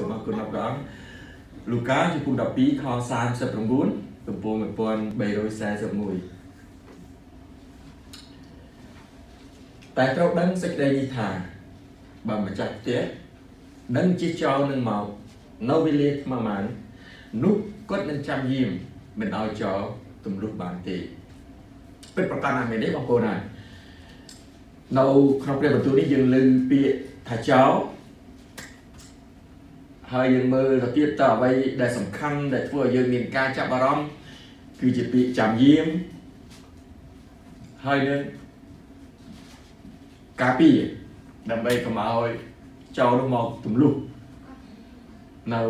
សូមអរគុណដល់ព្រះអង្គលូកាជំពូក12ខ39ទំព័រ1341តែត្រូវដឹងសេចក្តីនេះថាបើម្ចាស់ផ្ទះដឹងជាចោលនឹងមកនៅវេលាថ្មបាននោះគាត់នឹងចាំយាមមិនឲ្យចោលទម្លុះបានទេពិតប្រកបណាស់មែនទេបងប្អូនណានៅក្នុងព្រះបន្ទូលនេះយើងលើពាក្យថាចោល ហើយយើងមើលទៅទៀតតើអ្វីដែលសំខាន់ដែលធ្វើឲ្យយើងមានការចាប់អារម្មណ៍គឺជាពាក្យចាំយាមហើយនឹងការពារដើម្បីកុំឲ្យចោលនោះមកទម្លុះនៅ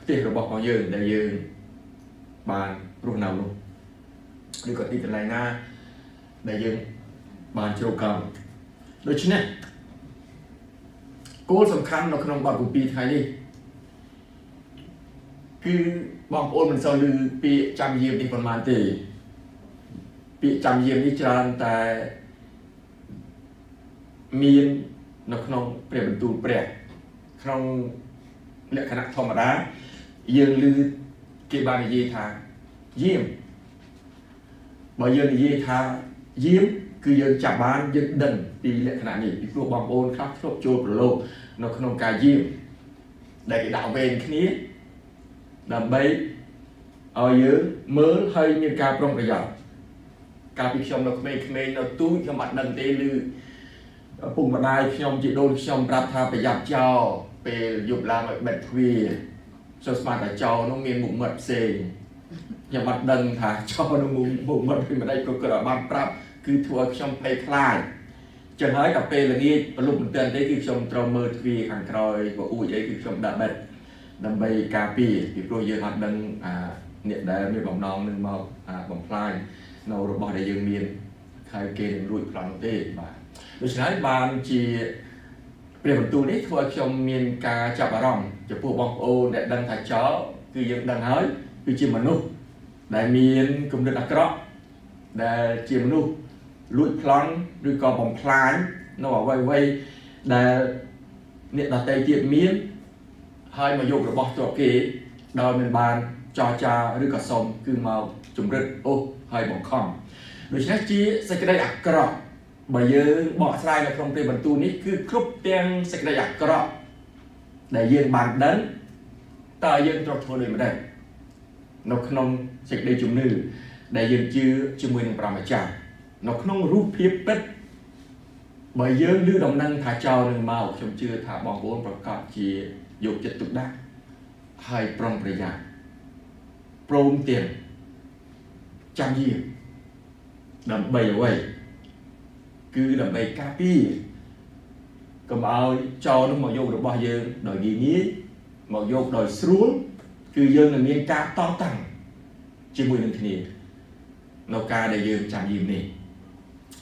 ផ្ទះរបស់របស់យើងដែលយើងបានរស់នៅនោះឬក៏ទីកន្លែងណាដែលយើងបានជ្រកកោនដូច្នេះគោលសំខាន់នៅក្នុងបទគម្ពីរថ្ងៃនេះ គឺបងប្អូនមិនសូវឮពាក្យចាំយាមនេះប៉ុន្មានទេពាក្យចាំយាមនេះច្រើនតែមាននៅក្នុងព្រះបន្ទូលព្រះ ក្នុងលក្ខណៈធម្មតាយើងឮគេបាននិយាយថាយាមបើយើងនិយាយថាយាមគឺយើងចាប់បានយើងដឹងពីលក្ខណៈនេះពីព្រោះបងប្អូនខ្លះធ្លាប់ចូលប្រឡូកនៅក្នុងការយាមដែលគេដាក់វេនគ្នា ដើម្បីឲ្យយើងមើលហើយមានការប្រុងប្រយ័ត្នកាលពីខ្ញុំនៅក្មេងៗនៅទូចខ្ញុំអត់ដឹងទេឬពុកម្ដាយខ្ញុំជីដូនខ្ញុំប្រាប់ថាប្រយ័ត្នចោលពេលយប់ឡើងឲ្យបិទទ្វារចូលស្មានតែចោលនោះមានមុខមាត់ផ្សេងខ្ញុំអត់ដឹងថាចោលនោះមុខមាត់ពីម្ដាយក៏គាត់បានប្រាប់គឺធ្វើឲ្យខ្ញុំភ័យខ្លាចចឹងហើយដល់ពេលល្ងាចប្រលប់មិនទាន់ទេគឺខ្ញុំត្រូវមើលទ្វារខាងក្រោយក៏អួចអីគឺខ្ញុំដាក់បិទ ដើម្បីការពារពីព្រោះយើងអត់ដឹងអាអ្នកដែលមានបំណងនឹងមកបំផ្លាញនៅរបស់ដែលយើងមានហើយគេនឹងរួចប្លន់ទេបាទដូច្នេះបានជាព្រះបន្ទូលនេះធ្វើឲ្យខ្ញុំមានការចាប់អារម្មណ៍ចំពោះបងប្អូនដែលដឹងថាចោលគឺយើងដឹងហើយគឺជាមនុស្សដែលមានគំនិតអាក្រក់ដែលជាមនុស្សលួចប្លន់ឬក៏បំផ្លាញនៅអ្វីអ្វីដែលអ្នកដទៃទៀតមាន ហើយមកយករបស់ទៅគេដោយមិនបានចរចាឬក៏សុំគឺមកជំរិតអូសហើយបង្ខំដូច្នេះជាសេចក្តីអាក្រក់បើយើងបកស្រាយនៅក្នុងព្រះបន្ទូលនេះគឺគ្រប់ទាំងសេចក្តីអាក្រក់ដែលយើងបានដឹងតើយើងត្រូវធ្វើដូចម្តេចនៅក្នុងសេចក្តីជំនឿដែលយើងជឿជាមួយនឹងព្រះម្ចាស់នៅក្នុងរូបភាពពិតបើយើងឮដំណឹងថាចោលនឹងមកខ្ញុំជឿថាបងប្អូនប្រកាសជា យកចិត្តទុកដាក់ហើយប្រុងប្រយ័ត្នព្រមទាំងចាំយាដើម្បីអ្វីគឺដើម្បីការពារកុំឲ្យចោលនោះមកយករបស់យើងដោយងាយងាយមកយកដោយស្រួលគឺយើងនឹងមានការតតាំងជាមួយនឹងគ្នានៅការដែលយើងចាំយាមនេះ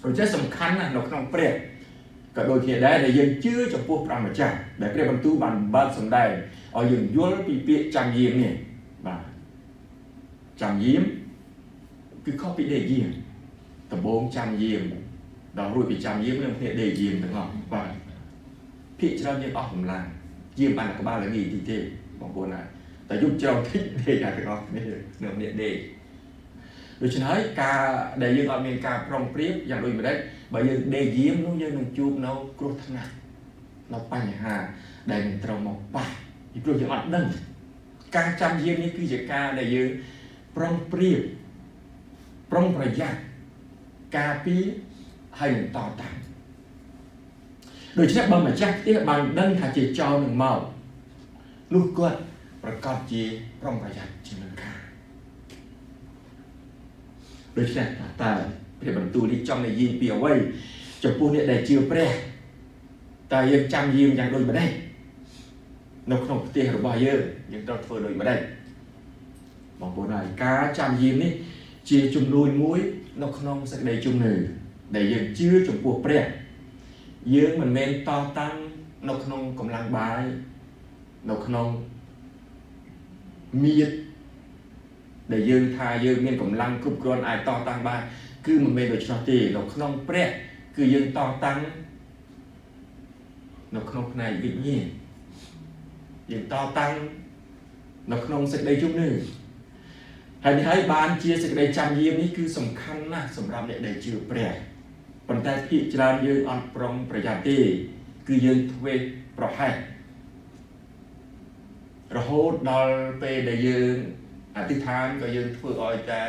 ដូច្នេះសំខាន់ណាស់នៅក្នុងព្រះ ក៏ដូចគ្នាដែរដែលយើងជឿចំពោះព្រះម្ចាស់ដែលព្រះបន្ទូលបានបើកសម្ដែងឲ្យយើងយល់ពីពាក្យចាំយាមនេះបាទចាំយាមគឺខុសពីដេកយាមដំបូងចាំយាមដល់រួចពីចាំយាមនឹងគ្នាដេកយាមទាំងអស់បាទភាកច្រើនយើងអស់កម្លាំងយាមបានក្បាលល្ងាទីទេបងប្អូនណាតែយប់ច្រើនតិចដេកតែទាំងអស់គ្នានៅនេះដេកដូច្នេះហើយការដែលយើងអត់មានការប្រុងប្រៀបយ៉ាងដូចម្ដេច បើយើងដេកយាមនោះយើងនឹងជួបនៅគ្រោះថ្នាក់នៅបញ្ហាដែលនឹងត្រូវមកប៉ះពីព្រោះយើងអត់ដឹងការចាំយាមនេះគឺជាការដែលយើងប្រុងប្រៀបប្រុងប្រយ័ត្នការពារហើយនឹងតតាំងដូច្នេះបើម្ចាស់ផ្ទះបានដឹងថាជាចោរនឹងមកនោះគាត់ប្រកាសជាប្រុងប្រយ័ត្នជាមិនខានដូច្នេះតើ ព្រះបន្ទូលនេះចង់និយាយពីអ្វីចំពោះអ្នកដែលជឿព្រះតើយើងចាំយាមយ៉ាងដូចម្ដេចនៅក្នុងផ្ទះរបស់យើងយើងត្រូវធ្វើដូចម្ដេចបងប្អូនហើយការចាំយាមនេះជាជំនួយមួយនៅក្នុងសេចក្តីជំនឿដែលយើងជឿចំពោះព្រះយើងមិនមែនតតាំងនៅក្នុងកម្លាំងបាយនៅក្នុងមៀតដែលយើងថាយើងមានកម្លាំងគ្រប់គ្រាន់អាចតតាំងបាន គឺមិនមែនដូច្នោះទេនៅក្នុងព្រះគឺយើងតតាំងនៅក្នុងផ្នែកវិញ្ញាណយើងតតាំងនៅក្នុងសេចក្តីជំនឿហើយនេះហើយបានជាសេចក្តីចាំយាមនេះគឺសំខាន់ណាស់សម្រាប់អ្នកដែលជឿព្រះប៉ុន្តែភាគច្រើនយើងអត់ប្រុងប្រយ័ត្នទេ គឺយើងធ្វើប្រហែសរហូតដល់ពេលដែលយើងអធិដ្ឋានក៏យើងធ្វើឲ្យតែ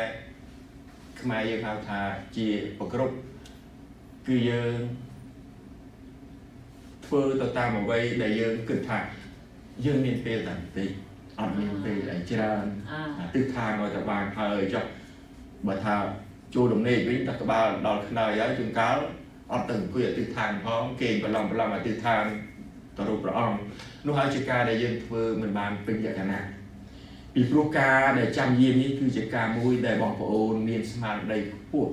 ខ្មែរយើងហៅថាជាប្រគ្រប់គឺយើងធ្វើទៅតាមអ្វីដែលយើងគិតថាយើងមានពេលតែបន្តិចអត់មានពេលអីច្រើនទិដ្ឋានឲ្យតែបានហើយចុះបើថាចូលដំណេកវិញតែក្បាលដល់ខ្នើយហើយជួនកាលអត់ទៅអង្គុយអធិដ្ឋានផងគេងប្រឡំប្រឡំអធិដ្ឋានទៅរូបព្រះអង្គនោះហើយជាការដែលយើងធ្វើមិនបានពេញលក្ខណៈ ពីព្រោះការដែលចាំយាមនេះគឺជាការមួយដែលបងប្អូនមានស្មារតីខ្ពស់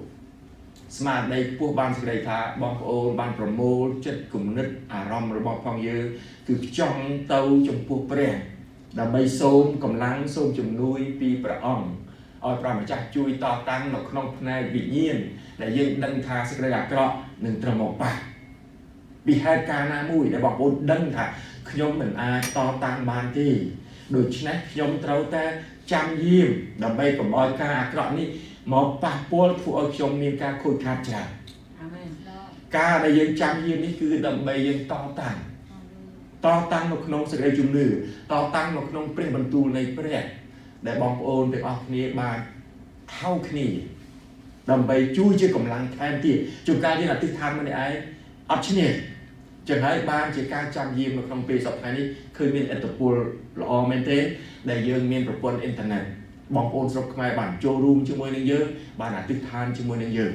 ស្មារតីខ្ពស់បានសេចក្តីថាបងប្អូនបានប្រមូលចិត្តគំនិតអារម្មណ៍របស់ផងយើងគឺផ្ចង់ទៅចំពោះព្រះដើម្បីសូមកម្លាំងសូមជំនួយពីព្រះអង្គឲ្យព្រះម្ចាស់ជួយតតាំងនៅក្នុងផ្នែកវិញ្ញាណដែលយើងដឹងថាសេចក្តីអាក្រក់នឹងត្រឹមមកប៉ះពីហេតុការណ៍ណាមួយដែលបងប្អូនដឹងថាខ្ញុំមិនអាចតតាំងបានទេ ដូច្នេះខ្ញុំត្រូវតែចាំយាមដើម្បីកុំឲ្យការអាក្រក់នេះមកប៉ះពាល់ធ្វើឲ្យខ្ញុំមានការខូចខាតច្រើនអាមែនការដែលយើងចាំយាមនេះគឺដើម្បីយើងតតាំងតតាំងនៅក្នុងសេចក្តីជំនឿតតាំងនៅក្នុងព្រះបន្ទូលនៃព្រះដែលបងប្អូនទាំងអស់គ្នាបានថៅគ្នាដើម្បីជួយជាកម្លាំងថែមទៀតជួនកាលយើងអធិដ្ឋានម្នាក់ឯងអត់ឈ្នះ ចឹងហើយបានជាការចាំយាមនៅក្នុងពេលសប្តាហ៍នេះឃើញមានអត្តពលល្អមែនទេដែលយើងមានប្រព័ន្ធអ៊ីនធឺណិតបងប្អូនស្រុកខ្មែរបានចូលរួមជាមួយនឹងយើងបានអធិដ្ឋានជាមួយនឹងយើង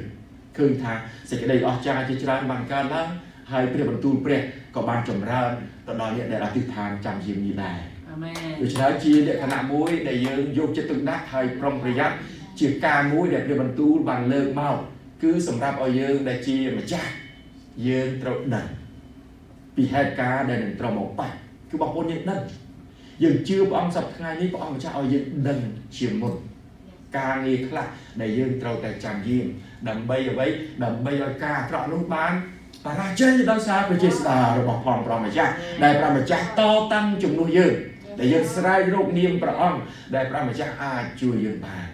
ឃើញថាសេចក្តីអស្ចារ្យជាច្រើនបានកើតឡើងហើយព្រះបន្ទូលព្រះក៏បានចម្រើនទៅដល់អ្នកដែលអធិដ្ឋានចាំយាមនេះដែរអាមែនដូច្នេះជាលក្ខណៈមួយដែលយើងយកចិត្តទុកដាក់ហើយប្រុងប្រយ័ត្នជាការមួយដែលព្រះបន្ទូលបានលើកមកគឺសម្រាប់ឲ្យយើងដែលជាម្ចាស់យើងត្រូវដឹង ពីហេតុការណ៍ដែលនឹងត្រូវមកប៉ះគឺបងប្អូនយើងដឹងយើងជឿព្រះអង្គសប្តាហ៍នេះព្រះអង្គម្ចាស់ឲ្យយើងដឹងជាមុនការងារខ្លះដែលយើងត្រូវតែចាំយាមដើម្បីអ្វីដើម្បីឲ្យការអាក្រក់នោះបានបរាជ័យដោយសារព្រះជាស្ដារបស់ផងព្រះម្ចាស់ដែលព្រះម្ចាស់តតាំងជំនួសយើងដែលយើងស្រែករកនាមព្រះអង្គដែលព្រះម្ចាស់អាចជួយយើងបាន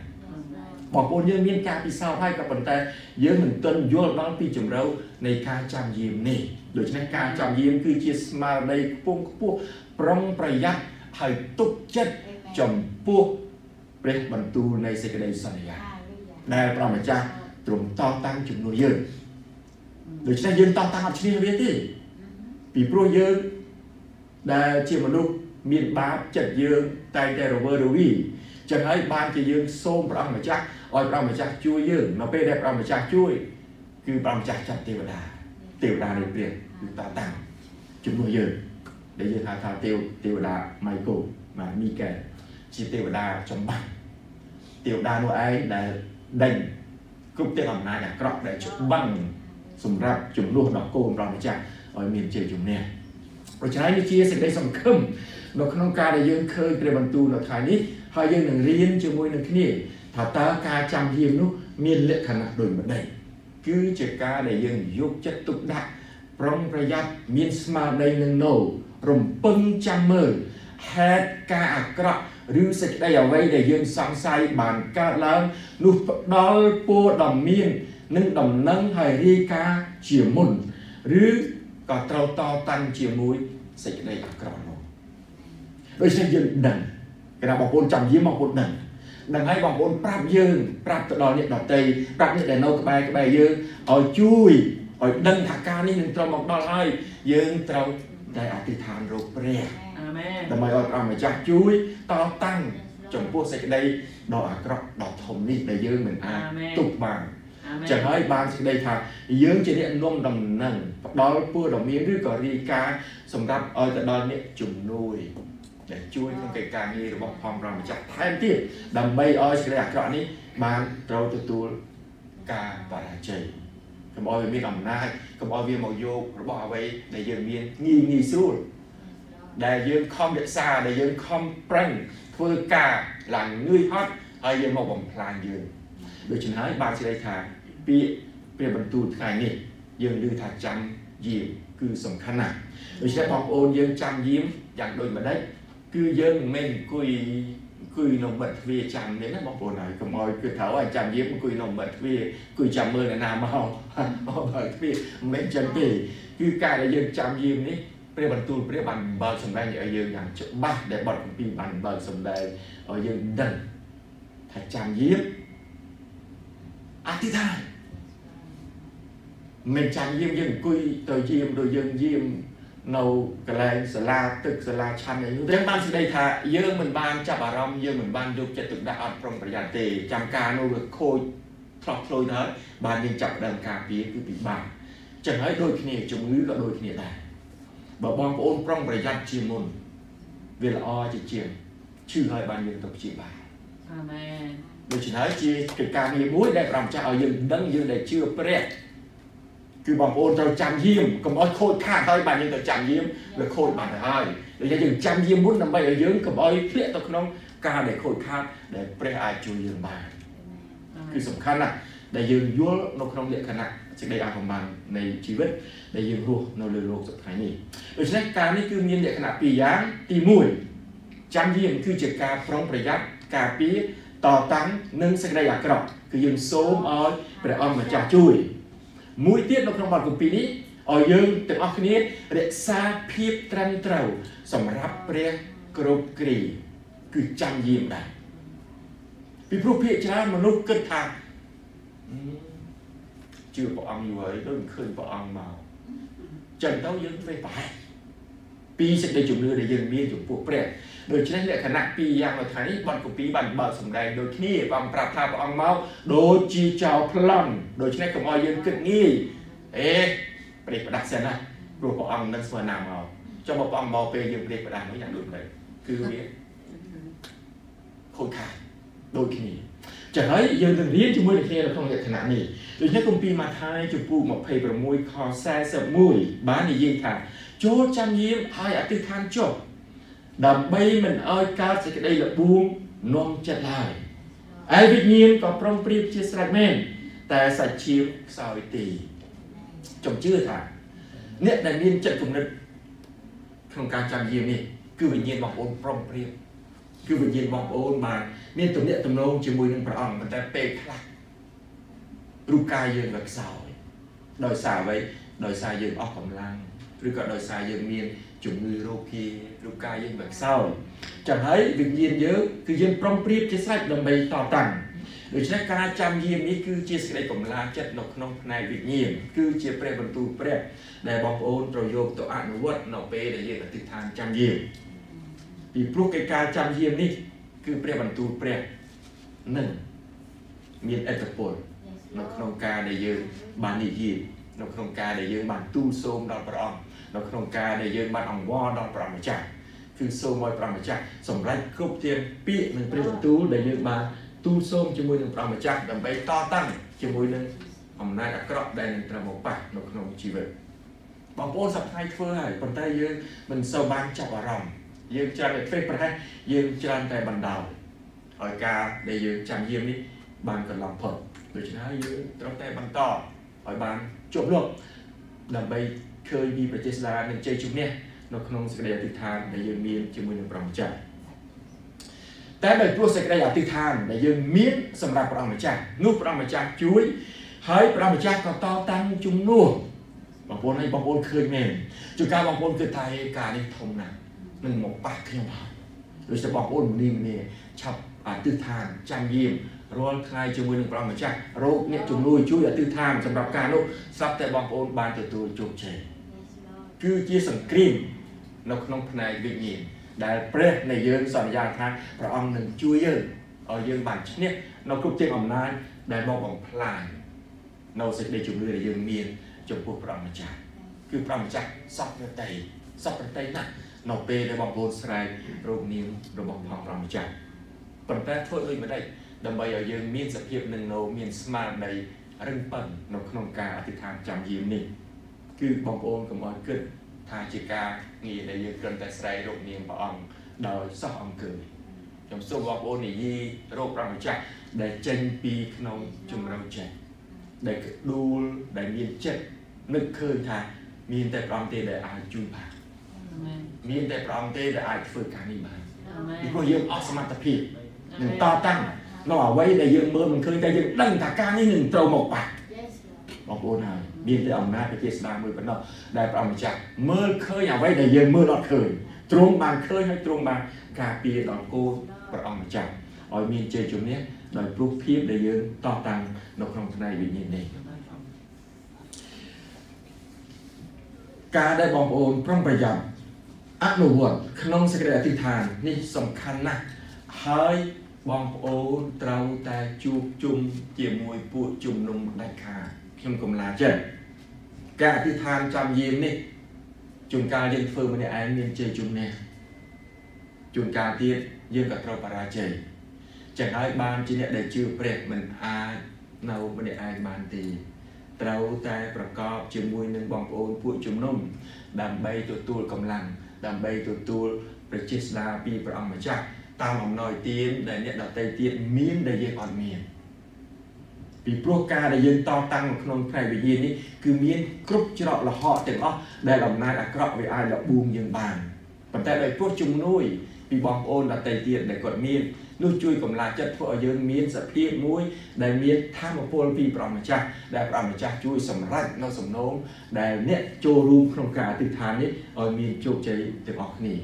បងប្អូនយើងមានការពិសោធន៍ហើយក៏ប៉ុន្តែយើងមិនទាន់យល់ដល់ពីជម្រៅនៃការចាំយាមនេះដូច្នេះការចាំយាមគឺជាស្មារតីខ្ពង់ខ្ពស់ប្រុងប្រយ័ត្នហើយទុកចិត្តចំពោះព្រះបន្ទូលនៃសេចក្តីសន្យាដែលព្រះម្ចាស់ទ្រង់តតាំងជំនួសយើងដូច្នេះយើងតតាំងអត់ឈ្នះវាទេពីព្រោះយើងដែលជាមនុស្សមានបាបចិត្តយើងតែងតែរវើរវីចឹងហើយបានជាយើងសូមព្រះម្ចាស់ ឲ្យព្រះម្ចាស់ជួយយើងនៅពេលដែលព្រះម្ចាស់ជួយគឺព្រះម្ចាស់ចាត់ទេវតាទេវតានៃព្រះគឺតតាំងជំនួសយើងដែលយើងហៅថាទេវទេវតាម៉ៃកូបាទមីកែជាទេវតាចម្បាំងទេវតានោះឯងដែលដេញគ្រប់ទាំងអំណាចអាក្រក់ដែលច្បាំងសម្រាប់ជំនួសដល់កូនព្រះម្ចាស់ឲ្យមានជ័យជំនះដូច្នេះនេះជាសេចក្តីសង្ឃឹមនៅក្នុងការដែលយើងឃើញព្រះបន្ទូលនៅថ្ងៃនេះហើយយើងនឹងរៀនជាមួយនឹងគ្នា ថាតើការចាំយាមនោះមានលក្ខណៈដូចម្ដេចគឺជាការដែលយើងយកចិត្តទុកដាក់ប្រុងប្រយ័ត្នមានស្មារតីនឹងណូរំពឹងចាំមើលហេតុការអាក្រក់ឬសេចក្តីអ្វីដែលយើងសង្ស័យបានកើតឡើងនោះផ្ដល់ពរដ៏មាននិងដំណឹងហើយរាយការណ៍ជាមុនឬក៏ត្រូវតតាំងជាមួយសេចក្តីអាក្រក់នោះដូច្នេះយើងដឹងគេថាបងប្អូនចាំយាមបងប្អូនដឹង ដឹងហើយបងប្អូនប្រាប់យើងប្រាប់ទៅដល់អ្នកដតីប្រាប់អ្នកដែលនៅក្បែរក្បែរយើងឲ្យជួយឲ្យដឹងថាការនេះនឹងត្រូវមកដល់ហើយយើងត្រូវតែអធិដ្ឋានរកព្រះអាមែនដើម្បីឲ្យព្រះម្ចាស់ជួយតតាំងចំពោះសេចក្តីដ៏អាក្រក់ដ៏ធំនេះដែលយើងមិនអាចទប់បានចឹងហើយបានសេចក្តីថាយើងជាអ្នកនាំដំណឹងផ្ដល់ពើដ៏មានឬក៏រាយការណ៍សម្រាប់ឲ្យទៅដល់អ្នកជំនួយ ដែលជួយក្នុងកិច្ចការងាររបស់ផងព្រះម្ចាស់ថែមទៀតដើម្បីឲ្យសេចក្តីអាក្រក់នេះបានត្រូវទទួលការបរាជ័យកុំឲ្យវាមានអំណាចកុំឲ្យវាមកយករបស់អ្វីដែលយើងមានងាយងាយស្រួលដែលយើងខំរក្សាដែលយើងខំប្រឹងធ្វើការឡើងងឿយហត់ហើយយើងមកបំផ្លាញយើងដូច្នេះហើយបានសេចក្តីថាពាក្យព្រះបន្ទូលថ្ងៃនេះយើងឮថាចាំយាមគឺសំខាន់ណាស់ដូច្នេះបងប្អូនយើងចាំយាមយ៉ាងដូចម្ដេច គឺយើងមិនមែនអង្គុយអង្គុយនៅបិទទ្វារចាំទេណាបងប្អូនហើយកុំឲ្យគឺថាឲ្យចាំយាមអង្គុយនៅបិទទ្វារអង្គុយចាំមើលអ្នកណាមកមកបើកទ្វារមិនមែនចឹងទេគឺការដែលយើងចាំយាមនេះព្រះបន្ទូលព្រះបានបើកសម្ដែងឲ្យយើងយ៉ាងច្បាស់ដែលបទគម្ពីរបានបើកសម្ដែងឲ្យយើងដឹងថាចាំយាមអធិដ្ឋានមិនចាំយាមយើងអង្គុយទៅយាមដូចយើងយាម នៅកន្លែងសាលាទឹកសាលាឆាន់អីនោះទាំងបានសេចក្តីថាយើងមិនបានចាប់អារម្មណ៍យើងមិនបានយកចិត្តទុកដាក់អត់ប្រុងប្រយ័ត្នទេចាំការនោះវាខូចឆ្លោះឆ្លួយទៅហើយបានយើងចាប់ដើមការពារគឺពិបាកចឹងហើយដូចគ្នាជំងឺក៏ដូចគ្នាដែរបើបងប្អូនប្រុងប្រយ័ត្នជាមុនវាល្អជាជាងឈឺហើយបានយើងទៅព្យាបាលអាមែនដូច្នេះជាកិច្ចការងារមួយដែលព្រះម្ចាស់ឲ្យយើងដឹងយើងដែលជឿព្រះ គឺបងប្អូនត្រូវចាំយាមកុំឲ្យខូចខាតហើយបាទយើងត្រូវចាំយាមវាខូចបានទៅហើយដូច្នេះយើងចាំយាមមុនដើម្បីឲ្យយើងកុំឲ្យធ្លាក់ទៅក្នុងការដែលខូចខាតដែលព្រះអាចជួយយើងបានគឺសំខាន់ណាស់ដែលយើងយល់នៅក្នុងលក្ខណៈសេចក្តីអភិបាលនៃជីវិតដែលយើងរស់នៅលើโลกសប្តាហ៍នេះដូច្នេះការនេះគឺមានលក្ខណៈពីរយ៉ាងទី1ចាំយាមគឺជាការប្រុងប្រយ័ត្នការពារតតាំងនិងសេចក្តីអាក្រក់គឺយើងសូមឲ្យព្រះអង្គម្ចាស់ជួយ មួយទៀតនៅក្នុងបទគម្ពីរនេះឲ្យយើងទាំងអស់គ្នារក្សាភាពត្រឹមត្រូវ សម្រាប់ព្រះគ្រប់គ្រាគឺចាំយាមដែរពីព្រោះភាគច្រើនមនុស្សគិតថាជឿព្រះអង្គយូរហើយដូចមិនឃើញព្រះអង្គមកចឹងទៅយើងធ្វើប្រហែល ពីសេចក្តីជំនឿដែលយើងមានចំពោះព្រះដូច្នេះលក្ខណៈពីរយ៉ាងនៅថ្ងៃនេះបទគម្ពីរបានបើកសម្ដែងដូចគ្នាបានប្រាប់ថាព្រះអង្គមកដូចជាចោលប្លន់ដូច្នេះកុំឲ្យយើងគិតងាយអេព្រះប្រដាស់សិនណាព្រោះព្រះអង្គនឹងស្មើណាមកចុះមកព្រះអង្គមកពេលយើងព្រះប្រដាស់នោះយ៉ាងដូចនេះគឺវាខូចខាតដូចគ្នាចឹងហើយយើងនឹងរៀនជាមួយនឹងគ្នានៅក្នុងលក្ខណៈនេះដូច្នេះគម្ពីរម៉ាថាយជំពូក26ខ41បាននិយាយថា ចូលចាំយាមហើយអធិដ្ឋានចុះដើម្បីមិនឲ្យកើតសេចក្តីលបួងនាំចិត្តឡើយឯវិញ្ញាណក៏ប្រុងប្រៀបជាស្រេចមែនតែសាច់ឈាមខ្សោយទីចំជឿថាអ្នកដែលមានចិត្តគំនិតក្នុងការចាំយាមនេះគឺវិញ្ញាណបងប្អូនប្រុងប្រៀបគឺវិញ្ញាណបងប្អូនបានមានទំនាក់ទំនងជាមួយនឹងព្រះអង្គប៉ុន្តែពេលខ្លះរូបកាយយើងវាខ្សោយដោយសារអ្វីដោយសារយើងអស់កម្លាំង ឬក៏ដោយសារយើងមានជំងឺរោគារូបកាយយើងវាខ្សោយចឹងហើយវិញ្ញាណយើងគឺយើងប្រុងប្រៀបជាស្រេចដើម្បីតតាំងដូច្នេះការចាំយាមនេះគឺជាសេចក្តីកម្លាចិត្តនៅក្នុងផ្នែកវិញ្ញាណគឺជាព្រះបន្ទូលព្រះ ដែលបងប្អូនត្រូវយកទៅអនុវត្តនៅពេលដែលយើងអធិដ្ឋានចាំយាមពីព្រោះកិច្ចការចាំយាមនេះ គឺព្រះបន្ទូលព្រះនឹងមានអត្តពលនៅក្នុងការដែលយើងបាននិយាយនៅក្នុងការដែលយើងបានទូលសូមដល់ព្រះអង្គ នៅក្នុងការដែលយើងបានអង្វរដល់ព្រះម្ចាស់គឺសូមឲ្យព្រះម្ចាស់សម្រេចគ្រប់ជាពាក្យនិងព្រះបន្ទូលដែលយើងបានទូលសូមជាមួយនឹងព្រះម្ចាស់ដើម្បីតតាំងជាមួយនឹងអំណាចអាក្រក់ដែលនឹងត្រូវមកប៉ះនៅក្នុងជីវិតបងប្អូនសប្តាហ៍ធ្វើហើយប៉ុន្តែយើងមិនសូវបានចាប់អារម្មណ៍យើងច្រើនតែពេលប្រហែលយើងច្រើនតែបណ្ដោយហើយការដែលយើងចាំយាមនេះបានកន្លងផុតដូច្នេះហើយយើងត្រូវតែបន្តឲ្យបានជប់លុបដើម្បី ឃើញពីប្រជាស្ដារនិងជ័យជំនះនៅក្នុងសេចក្តីអធិដ្ឋានដែលយើងមានជាមួយនឹងព្រះម្ចាស់តែដោយព្រោះសេចក្តីអធិដ្ឋានដែលយើងមានសម្រាប់ព្រះម្ចាស់នោះព្រះម្ចាស់ជួយហើយព្រះម្ចាស់ក៏តតាំងជំនួសបងប្អូនហើយបងប្អូនឃើញមែនជួនកាលបងប្អូនគិតថាការនេះធំណាស់នឹងមកប៉ះខ្ញុំហើយដូច្នេះបងប្អូនម្នីម្នាឆាប់អធិដ្ឋានចាំយាមរាល់ថ្ងៃជាមួយនឹងព្រះម្ចាស់រោគអ្នកជំនួយជួយអធិដ្ឋានសម្រាប់ការនោះស្រាប់តែបងប្អូនបានទទួលជោគជ័យ គឺជាសង្គ្រាមនៅក្នុងផ្នែកវិញ្ញាណដែលព្រះនៃយើងសន្យាថាព្រះអង្គនឹងជួយយើងឲ្យយើងបានឈ្នះនៅគ្រប់ទាំងអំណាចដែលមកបំផ្លាញនៅសេចក្តីជំនឿដែលយើងមានចំពោះព្រះម្ចាស់គឺព្រះម្ចាស់សពប្រតិសពប្រតិណាស់នៅពេលដែលបងប្អូនស្រែករោគនាមរបស់ផងព្រះម្ចាស់ប៉ុន្តែធ្វើដូចម្ដេចដើម្បីឲ្យយើងមានសភាពនឹងនៅមានស្មារតីរឹងប៉ឹងនៅក្នុងការអធិដ្ឋានចាំយាមនេះ គឺបងប្អូនកុំឲ្យគិតថាជាការងារដែលយើងគ្រាន់តែស្រែករោគនាមព្រះអង្គដោយសោះអង្គើខ្ញុំសូមបងប្អូននិយាយរោគព្រះម្ចាស់ដែលចេញពីក្នុងជំរៅចិត្តដែលដួលដែលមានចិត្តនឹកឃើញថាមានតែព្រះអង្គទេដែលអាចជួយបានអាមែនមានតែព្រះអង្គទេដែលអាចធ្វើការនេះបានអាមែនពីព្រោះយើងអស់សមត្ថភាពនឹងតតាំងនៅអ្វីដែលយើងមើលមិនឃើញតែយើងដឹងថាការនេះនឹងត្រូវមកបាត់ Yes, Lord. បងប្អូនហើយមានតែអំណាចព្រះជាស្ដាមួយប៉ុណ្ណោះដែលព្រះអង្គម្ចាស់មើលឃើញអ្វីដែលយើងមើលអត់ឃើញទ្រង់បានឃើញហើយទ្រង់បានការពារដល់គោព្រះអង្គម្ចាស់ឲ្យមានជ័យជំនះដោយព្រោះភាពដែលយើងតតាំងនៅក្នុងផ្នែកវិញ្ញាណនេះការដែលបងប្អូនប្រុងប្រយ័ត្នអនុវត្តក្នុងសេចក្តីអធិដ្ឋាននេះសំខាន់ណាស់ហើយបងប្អូនត្រូវតែជួបជុំជាមួយពួកជំនុំដាច់ខាត ខ្ញុំកុំឡាចិត្តការអធិដ្ឋានចាំយាមនេះជួនកាលយើងធ្វើម្នាក់ឯងមានជ័យជំនះជួនកាលទៀតយើងក៏ត្រូវបរាជ័យចឹងហើយបានជាអ្នកដែលជឿព្រះមិនអាចនៅម្នាក់ឯងបានទេត្រូវតែប្រកបជាមួយនឹងបងប្អូនពួកជំនុំដើម្បីទទួលកម្លាំងដើម្បីទទួលប្រជាស្ដាពីព្រះអង្គម្ចាស់តាមអំណោយទានដែលអ្នកដទៃទៀតមានដែលយើងអត់មាន ពីព្រោះការដែលយើងតតាំងនៅក្នុងផ្នែកវិញ្ញាណនេះគឺមានគ្រប់ច្រកលហកទាំងអស់ដែលអំណាចអាក្រក់វាអាចលបួងយើងបានប៉ុន្តែដោយព្រោះជំនួយពីបងប្អូនដទៃទៀតដែលគាត់មាននោះជួយកម្លាំងចិត្តធ្វើឲ្យយើងមានសភាពមួយដែលមានធម៌ពលពីព្រះម្ចាស់ដែលព្រះម្ចាស់ជួយសម្រេចនៅសំណងដែលអ្នកចូលរួមក្នុងការអធិដ្ឋាននេះឲ្យមានជោគជ័យទាំងអស់គ្នា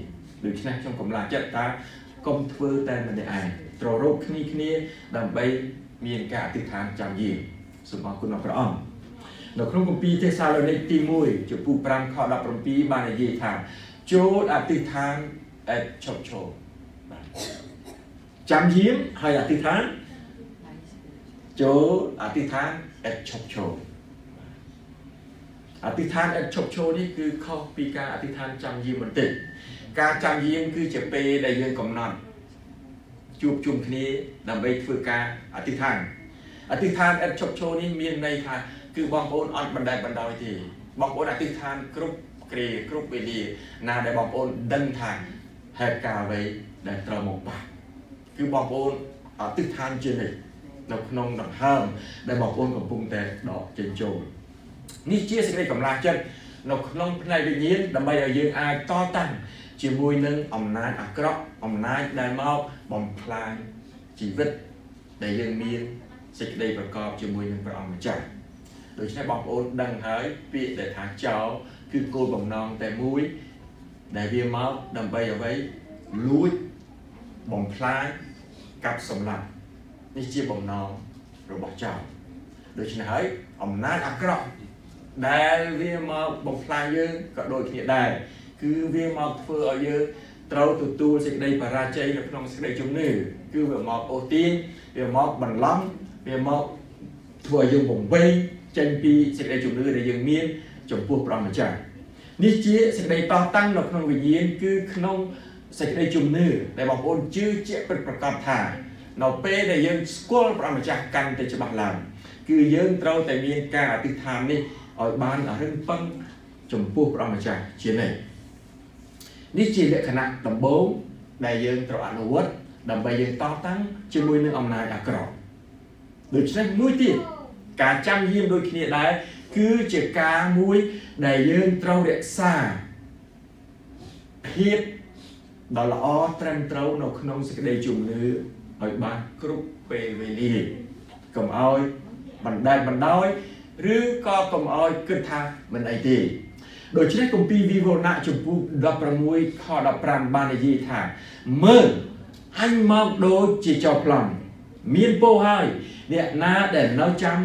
ដូច្នេះខ្ញុំកម្លាំងចិត្តថាកុំធ្វើតែម្នាក់ឯងត្ររោគគ្នាគ្នាដើម្បី មានការអធិដ្ឋានចាំយាមសូមអរគុណដល់ព្រះអង្គនៅក្នុងគម្ពីរទេសាឡូនីកទី1ចំពោះ5ខ17បាននិយាយថាចូលអធិដ្ឋានឥតឈប់ឈរបាទចាំយាមហើយអធិដ្ឋានចូលអធិដ្ឋានឥតឈប់ឈរអធិដ្ឋានឥតឈប់ឈរនេះគឺខុសពីការអធិដ្ឋានចាំយាមបន្តិចការចាំយាមគឺជាពេលដែលយើងកំណត់ ជួបជុំគ្នាដើម្បីធ្វើការអធិដ្ឋានអធិដ្ឋានឥតឈប់ឈរនេះមានន័យថាគឺបងប្អូនអត់បណ្តែតបណ្ដោយទេបងប្អូនអធិដ្ឋានគ្រប់គ្រាគ្រប់វេលាណាដែលបងប្អូនដឹងថាហេតុការណ៍អ្វីដែលត្រូវមកបាត់គឺបងប្អូនអធិដ្ឋានជានិច្ចនៅក្នុងដង្ហើមដែលបងប្អូនកំពុងតែដកចេញចូលនេះជាសេចក្តីកម្លាំងចិត្តនៅក្នុងផ្នែកវិញ្ញាណដើម្បីឲ្យយើងអាចតតាំង ជាមួយនឹងអំណាចអាក្រក់អំណាចដែលមកបំផ្លាញជីវិតដែលយើងមានសេចក្តីប្រកបជាមួយនឹងព្រះអង្គម្ចាស់ដូច្នេះបងប្អូនដឹងហើយពាក្យដែលថាចោលគឺគោលបំណងតែមួយ ដែលវាមកដើម្បីអ្វីលួចបំផ្លាញកាប់សម្លាប់នេះជាបំណងរបស់ចោលដូច្នេះហើយអំណាចអាក្រក់ដែលវាមកបំផ្លាញយើងក៏ដូចគ្នាដែរ គឺវាមកធ្វើឲ្យយើងត្រូវទទួលសេចក្តីបរាជ័យនៅក្នុងសេចក្តីជំនឿគឺវាមកអូសទាញវាមកបន្លំវាមកធ្វើឲ្យយើងបំពេញចេញពីសេចក្តីជំនឿដែលយើងមានចំពោះព្រះម្ចាស់នេះជាសេចក្តីតតាំងនៅក្នុងវិញ្ញាណគឺក្នុងសេចក្តីជំនឿដែលបងប្អូនជឿជាក់ពិតប្រាកដថា នៅពេលដែលយើងស្គាល់ព្រះម្ចាស់កាន់តែច្បាស់ឡើងគឺយើងត្រូវតែមានការអធិដ្ឋាននេះឲ្យបានរឹងប៉ឹងចំពោះព្រះម្ចាស់ជានិច្ច នេះជាលក្ខណៈដំបូងដែលយើងត្រូវអនុវត្តដើម្បីយើងតតាំងជាមួយនឹងអំណាចអាក្រក់ដូច្នេះមួយទៀតការចាំយាមដូចគ្នាដែរគឺជាការមួយដែលយើងត្រូវរក្សាភាពដ៏ល្អត្រឹមត្រូវនៅក្នុងសេចក្តីជំនឿឲ្យបានគ្រប់ពេលវេលាកុំឲ្យបណ្ដែតបណ្ដោយឬក៏កុំឲ្យគិតថាមិនអីទេ ដូច្នេះគម្ពីរវិវរណៈចំពោះ16ខ15បាននិយាយថាមើលអញមកដូចជាចោរប្លន់មានពោហើយអ្នកណាដែលនៅចាំ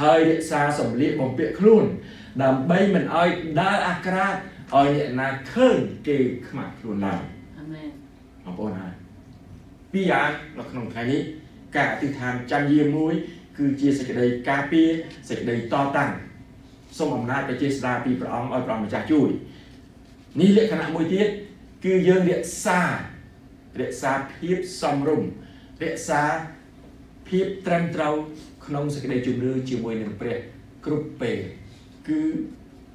ហើយរក្សាសម្លៀកបំពាក់ខ្លួន ដើម្បីមិនឲ្យដើរអាក្រាតឲ្យអ្នកណាឃើញគេខ្មាស់ខ្លួនឡើយអាមែនបងប្អូនហើយពីរយ៉ាងនៅក្នុងថ្ងៃនេះការអធិដ្ឋានចាំយាមមួយ គឺជាសេចក្តីការពារសេចក្តីតតាំង សូមអំណាចប្រជាស្ដាពីព្រះអង្គឲ្យព្រះម្ចាស់ជួយនេះលក្ខណៈមួយទៀតគឺយើងរក្សារក្សាភាពសមរម្យរក្សាភាពត្រឹមត្រូវក្នុងសេចក្តីជំនឿជាមួយនឹងព្រះគ្រប់ពេលគឺ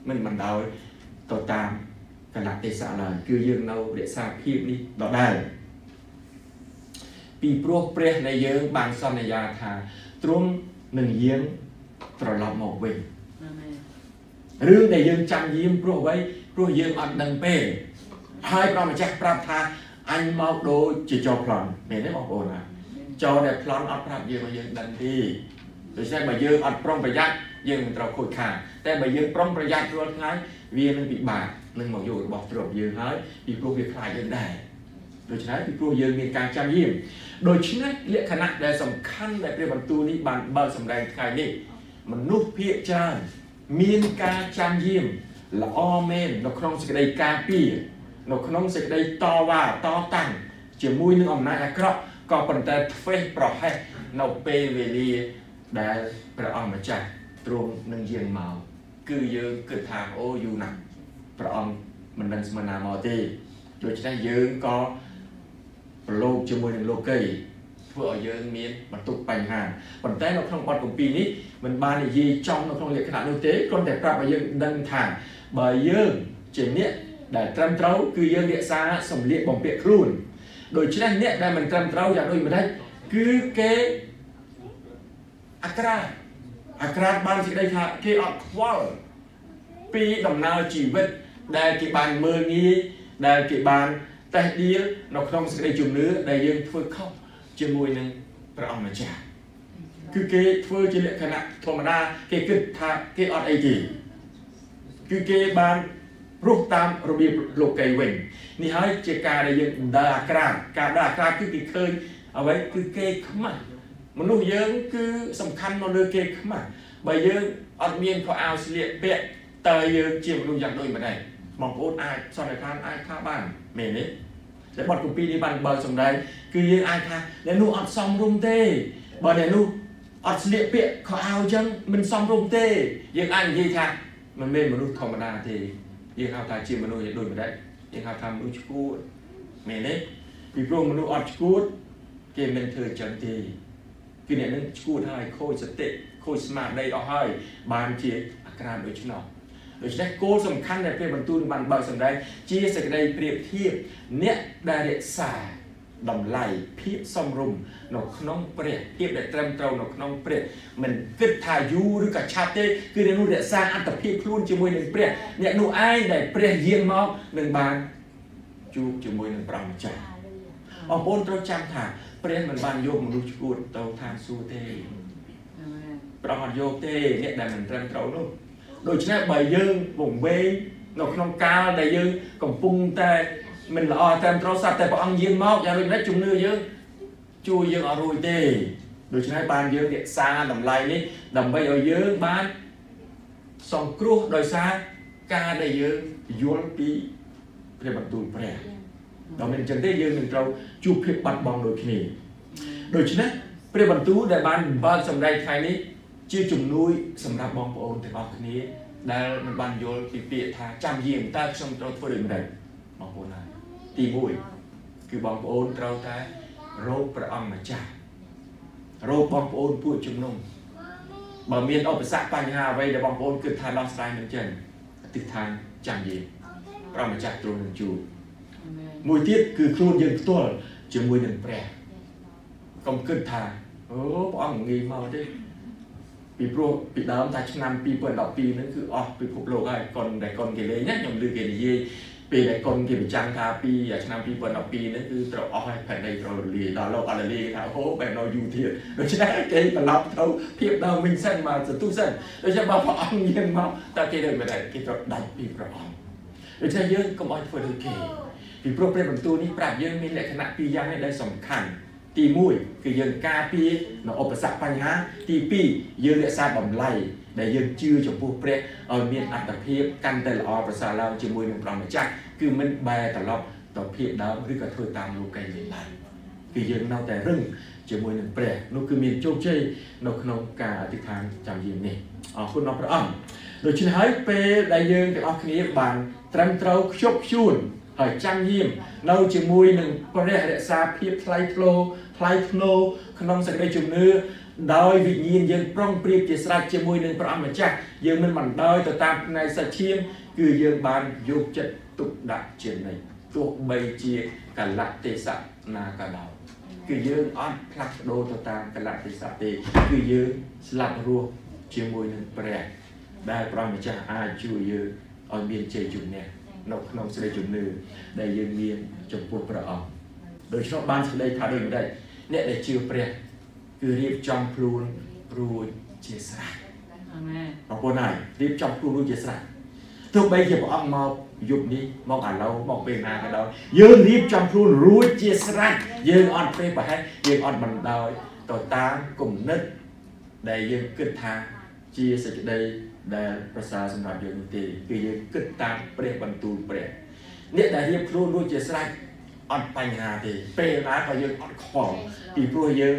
មិនបណ្ដោយទៅតាមកលៈទេសៈឡើយគឺយើងនៅរក្សាភាពនេះដដែលពីព្រោះព្រះនៃយើងបានសន្យាថាទ្រង់នឹងយាងត្រឡប់មកវិញអាមែន រឿងដែលយើងចាំយាមព្រោះអ្វីព្រោះយើងអត់ដឹងពេលហើយព្រះម្ចាស់ប្រាប់ថាអញមកដូចជាចោប្លន់មែនទេបងប្អូនណាចោដែលប្លន់អត់ប្រាប់យើងឲ្យយើងដឹងទេដូច្នេះបើយើងអត់ប្រុងប្រយ័ត្នយើងមិនត្រូវខូចខាតតែបើយើងប្រុងប្រយ័ត្នរាល់ថ្ងៃវានឹងពិបាកនឹងមកយករបស់ទ្រព្យយើងហើយពីព្រោះវាខ្លាចយើងដែរដូច្នេះពីព្រោះយើងមានការចាំយាមដូច្នេះលក្ខណៈដែលសំខាន់ដែលព្រះបន្ទូលនេះបានបើកសម្ដែងថ្ងៃនេះមនុស្សភាគច្រើន មានការចាំយាមល្អមែននៅក្នុងសេចក្តីការពារនៅក្នុងសេចក្តីតវ៉ាតតាំងជាមួយនឹងអំណាចអាក្រក់ក៏ប៉ុន្តែធ្វេសប្រហែសនៅពេលវេលាដែលព្រះអង្គម្ចាស់ទ្រង់នឹងយាងមកគឺយើងគិតថាអូយូរណាស់ព្រះអង្គមិនដឹងស្មានណាមកទេដូច្នេះយើងក៏ប្រឡូកជាមួយនឹងលោកី ធ្វើឲ្យយើងមានបន្ទុកបញ្ហាប៉ុន្តែនៅក្នុងបទគម្ពីរនេះមិនបាននិយាយចំនៅក្នុងលក្ខណៈនោះទេគ្រាន់តែប្រាប់ឲ្យយើងដឹងថាបើយើងជាអ្នកដែលត្រឹមត្រូវគឺយើងរក្សាសម្លៀកបំពាក់ខ្លួនដូច្នេះអ្នកដែលមិនត្រឹមត្រូវយ៉ាងដូចម្ដេចគឺគេអក្រាតអក្រាតបានសេចក្តីថាគេអត់ខ្វល់ពីដំណើរជីវិតដែលគេបានមើលងាយដែលគេបានតេះដៀលនៅក្នុងសេចក្តីជំនឿដែលយើងធ្វើខុស ជាមួយនឹងព្រះអង្គម្ចាស់គឺគេធ្វើជាលក្ខណៈធម្មតាគេគិតថាគេអត់អីទេគឺគេបានរស់តាមរបៀបលោកីវិញនេះហើយជាការដែលយើងដើរអាក្រាតការដើរអាក្រាតគឺគេឃើញអ្វីគឺគេខ្មាស់មនុស្សយើងគឺសំខាន់នៅលើគេខ្មាស់បើយើងអត់មានខោអាវស្លៀកពាក់តើយើងជាមនុស្សយ៉ាងដូចម្ដេចបងប្អូនអាចសន្និដ្ឋានអាចថាបានមែនទេ តែបទគម្ពីរនេះបានបើកសម្ដែងគឺយើងអាចថាអ្នកនោះអត់សមរម្យទេបើអ្នកនោះអត់ស្លៀកពាក់ខោអាវអញ្ចឹងមិនសមរម្យទេយើងអាចនិយាយថាមិនមែនមនុស្សធម្មតាទេយើងហៅថាជាមនុស្សយ៉ាងដូចម្ដេចយើងហៅថាមនុស្សឈួតមែនទេពីព្រោះមនុស្សអត់ឈួតគេមិនធ្វើអញ្ចឹងទេគឺអ្នកនឹងឈួតហើយខូចសតិខូចស្មារតីអស់ហើយបានជាអាក្រាតដូច្នោះ ដូច្នេះគោលសំខាន់ដែលព្រះបន្ទូលបានបើកសម្ដែងជាសេចក្តីប្រៀបធៀបអ្នកដែលរក្សាតម្លៃភាពសមរម្យនៅក្នុងព្រះភាពដែលត្រឹមត្រូវនៅក្នុងព្រះមិនគិតថាយូរឬក៏ឆាប់ទេគឺអ្នកនោះរក្សាអត្តភាពខ្លួនជាមួយនឹងព្រះអ្នកនោះឯងដែលព្រះយាងមកនឹងបានជួបជាមួយនឹងព្រះម្ចាស់អរបងត្រូវចាំថាព្រះមិនបានយកមនុស្សឈួតទៅឋានសួគ៌ទេព្រះអត់យកទេអ្នកដែលមិនត្រឹមត្រូវនោះ ដូច្នេះបើយើងវង្វេងនៅក្នុងកាលដែលយើងកំពុងតែមិនល្អត្រឹមត្រូវសត្វតែព្រះអង្គយាងមកយ៉ាងដូចនេះជំនឿយើងជួយយើងអត់រួចទេដូច្នេះបានយើងរក្សាតម្លៃនេះដើម្បីឲ្យយើងបានសង្គ្រោះដោយសារការដែលយើងយល់ពីព្រះបន្ទូលព្រះដល់មិនអញ្ចឹងទេយើងនឹងត្រូវជួបភាពបាត់បង់ដូចគ្នាដូច្នេះព្រះបន្ទូលដែលបានបើកសម្ដែងថ្ងៃនេះ ជាជំនួយសម្រាប់បងប្អូនទាំងអស់គ្នា ដែលមិនបានយល់ពីពាក្យថាចាំយាមតើខ្ញុំត្រូវធ្វើដូចម្ដេចបងប្អូនណាទី1គឺបងប្អូនត្រូវតែរកព្រះអង្គម្ចាស់រកបងប្អូនពួកជំនុំបើមានឧបសគ្គបញ្ហាអ្វីដែលបងប្អូនគិតថាដោះស្រាយមិនចេញអធិដ្ឋានចាំយាមព្រះម្ចាស់ទ្រង់នឹងជួបមួយទៀតគឺខ្លួនយើងផ្ទាល់ជាមួយនឹងព្រះកុំគិតថាអូព្រះអង្គងាយមកទេ ពីព្រោះពីដើមតែឆ្នាំ2012ហ្នឹងគឺអស់ពិភពលោកហើយកុនដែលកុនគេលេងណាខ្ញុំឮគេនិយាយពេលដែលកុនគេប្រចាំថាពីឆ្នាំ2012ហ្នឹងគឺត្រូវអស់ហើយផែនដីត្រូវរលាយដល់លោកអត់រលាយថាអូបែបនៅយូរទៀតដូច្នេះគេត្រឡប់ទៅភាពដើមវិញសិនមកសន្ទុះសិនដូច្នេះបើព្រះអង្គយាងមកតើគេនឹងមិនដែរគេត្រូវដាច់ពីព្រះអង្គដូច្នេះយើងកុំឲ្យធ្វើដូចគេពីព្រោះព្រះបន្ទូលនេះប្រាប់យើងមានលក្ខណៈពីរយ៉ាងនេះដែលសំខាន់ ទី1គឺយើងការពារនៅឧបសគ្គបញ្ហា ទី2យើងរក្សាតម្លៃដែលយើងជឿចំពោះព្រះឲ្យមានអត្តភាពកាន់តែល្អប្រសើរឡើងជាមួយនឹងព្រះម្ចាស់គឺមិនបែរត្រឡប់ទៅភាពដើមឬក៏ធ្វើតាមលោកីវិញឡើយគឺយើងនៅតែរឹងជាមួយនឹងព្រះនោះគឺមានជោគជ័យនៅក្នុងការអធិដ្ឋានចាំយាមនេះអរគុណដល់ព្រះអង្គដូច្នេះហើយពេលដែលយើងទាំងអស់គ្នាបានត្រឹមត្រូវខ្ជប់ខ្ជួន ហើយចាំយាមនៅជាមួយនឹងព្រះរក្សាភាពថ្លៃថ្នូរថ្លៃថ្នូរក្នុងសេចក្តីជំនឿដោយវិញ្ញាណយើងប្រុងប្រៀបជាស្រេចជាមួយនឹងព្រះអម្ចាស់យើងមិនបណ្ដោយទៅតាមផ្នែកសច្ឆានគឺយើងបានយកចិត្តទុកដាក់ជានិច្ចទោះបីជាកលៈទេសៈណាក៏ដោយគឺយើងអត់ផ្លាស់ប្ដូរទៅតាមកលៈទេសៈទេគឺយើងស្លាប់រស់ជាមួយនឹងព្រះដែលព្រះម្ចាស់អាចជួយយើងឲ្យមានជ័យជំនះ នៅក្នុងសេចក្តីជំនឿដែលយើងមានចំពោះព្រះអង្គដូច្នោះបានសេចក្តីថាដូចម្ដេចអ្នកដែលជឿព្រះគឺរៀបចំខ្លួនរួចជាស្រេចអាមែនបងប្អូនហើយរៀបចំខ្លួនរួចជាស្រេចទោះបីជាព្រះអង្គមកយប់នេះមកឥឡូវមកពេលណាក៏ដោយយើងរៀបចំខ្លួនរួចជាស្រេចយើងអត់ពេលប្រហែលយើងអត់បណ្ដោយទៅតាមគំនិតដែលយើងគិតថាជាសេចក្តី ដែលប្រសើរសម្រាប់យើងនោះទេគឺយើងគិតតាមព្រះបន្ទូលព្រះអ្នកដែលរៀបខ្លួនរួចជាស្រេចអត់បញ្ហាទេពេលណាក៏យើងអត់ខ្វល់ពីព្រោះយើង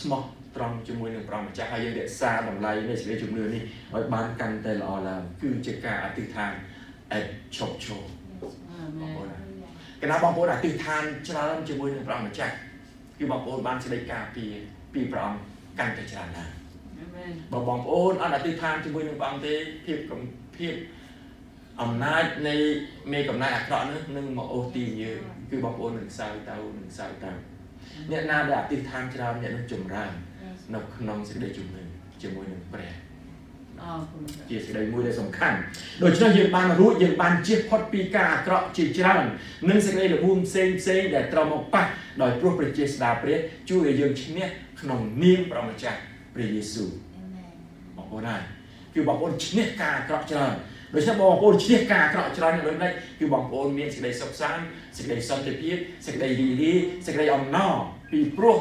ស្មោះត្រង់ជាមួយនឹងព្រះម្ចាស់ហើយយើងរក្សាតម្លៃនៃសេចក្តីជំនឿនេះឲ្យបានកាន់តែល្អឡើងគឺជាការអធិដ្ឋានអេឈប់ឈរអាមែបងនប្អូនណាកណាបងប្អូនអធិដ្ឋានច្រើនជាមួយនឹងព្រះម្ចាស់គឺបងប្អូនបានសេចក្តីការពារពីព្រះអង្គកាន់តែច្រើនឡើងអាមែន បើបងប្អូនអត់អធិដ្ឋានជាមួយនឹងព្រះអង្គទេភាពកំភាពអំណាចនៃមេកំណែអាក្រក់នោះនឹងមកអូសទាញយើងគឺបងប្អូននឹងសៅទៅនឹងសៅទៅអ្នកណាដែលអធិដ្ឋានច្រើនអ្នកនឹងចម្រើននៅក្នុងសេចក្តីជំនឿជាមួយនឹងព្រះអរគុណជាសេចក្តីមួយដែលសំខាន់ដូច្នេះយើងបានរួចយើងបានជៀសផុតពីការអាក្រក់ជាច្រើននិងសេចក្តីល្បួងផ្សេងផ្សេងដែលត្រូវមកប៉ះដោយព្រោះព្រះជាស្ដាព្រះជួយឲ្យយើងឈ្នះក្នុងនាមព្រះម្ចាស់ ព្រះយេស៊ូវបងប្អូនហើយគឺបងប្អូនឈ្នះការអាក្រក់ច្រើនដូច្នេះបងប្អូនឈ្នះការអាក្រក់ច្រើនយ៉ាងដូចម្ដេចគឺបងប្អូនមានសេចក្តីសុខសាន្តសេចក្តីសន្តិភាពសេចក្តីរីករាយសេចក្តីអំណរពីព្រោះ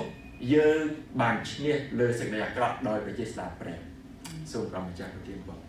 យើងបានឈ្នះលើសេចក្តីអាក្រក់ដោយព្រះជាស្ដាព្រះសូមព្រះម្ចាស់ប្រទានពរ